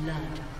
Blood.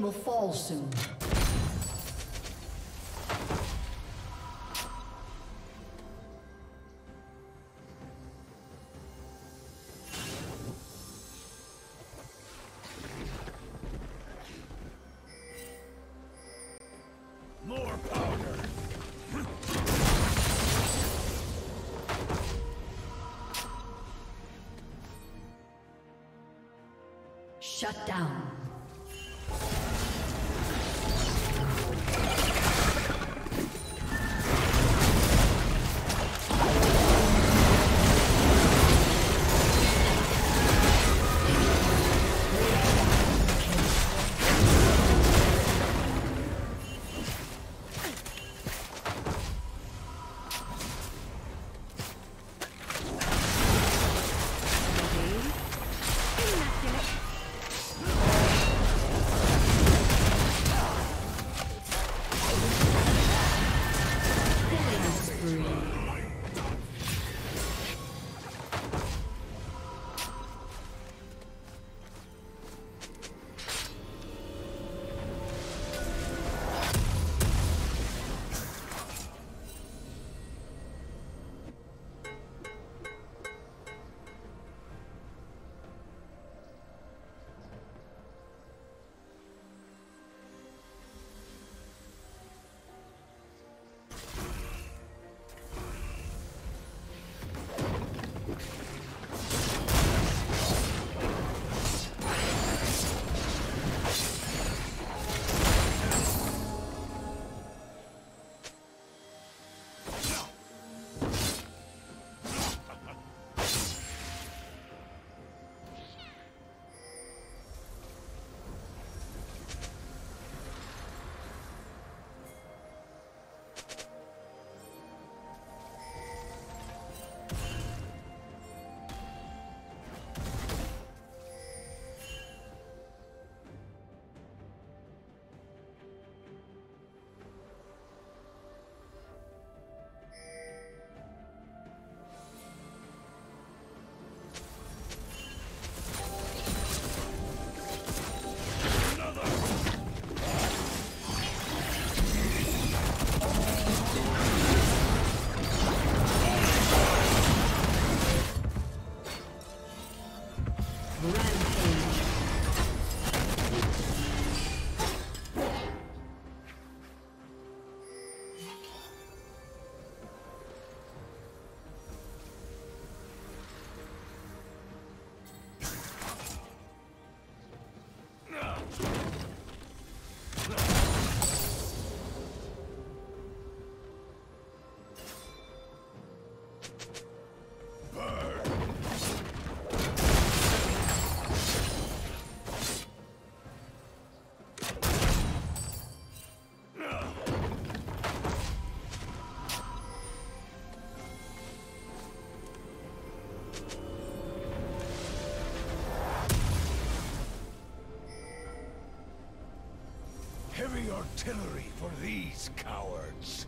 Will fall soon. More powder! Shut down. Artillery for these cowards.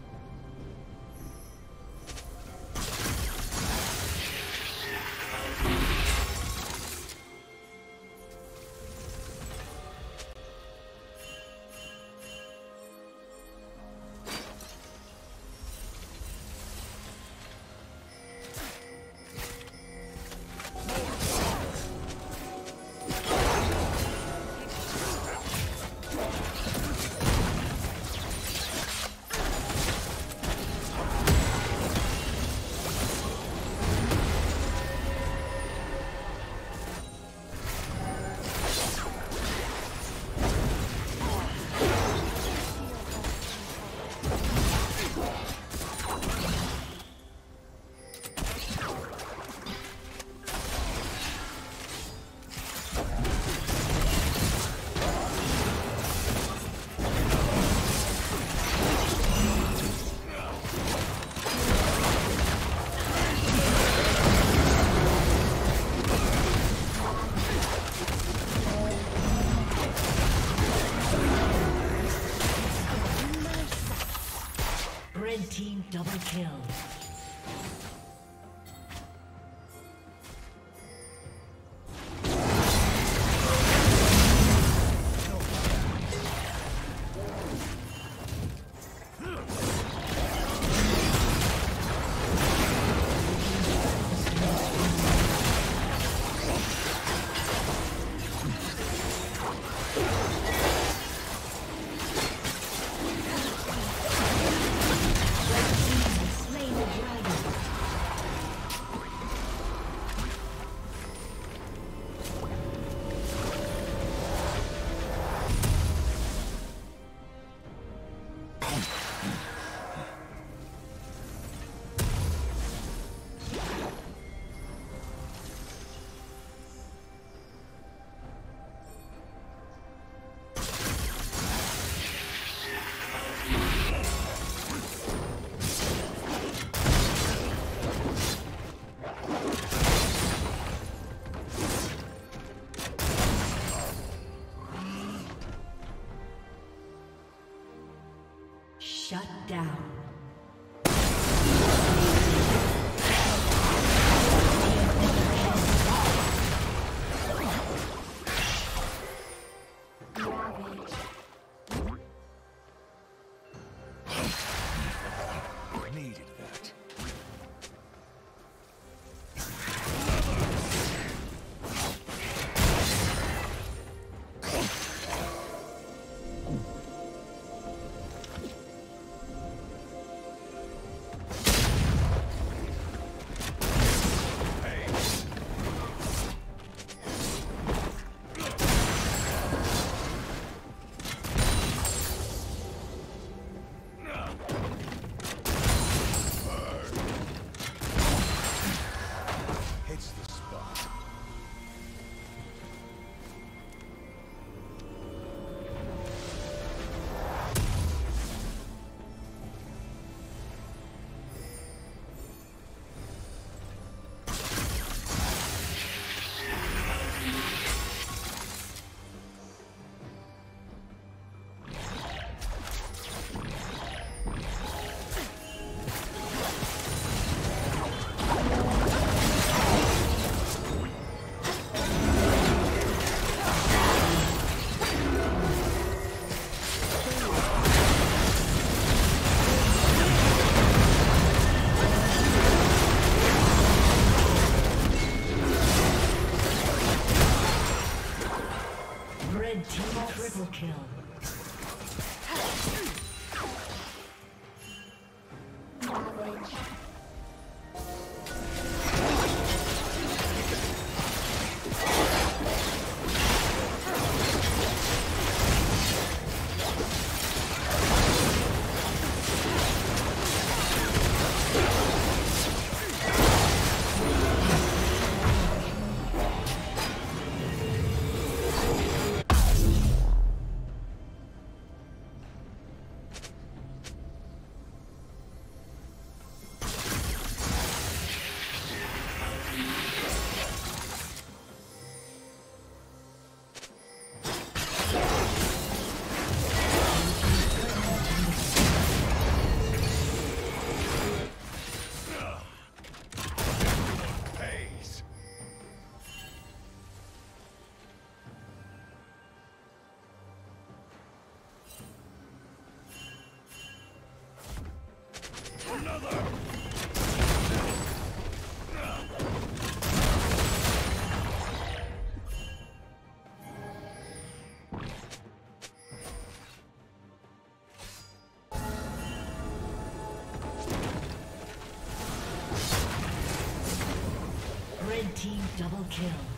Kill. Double kill.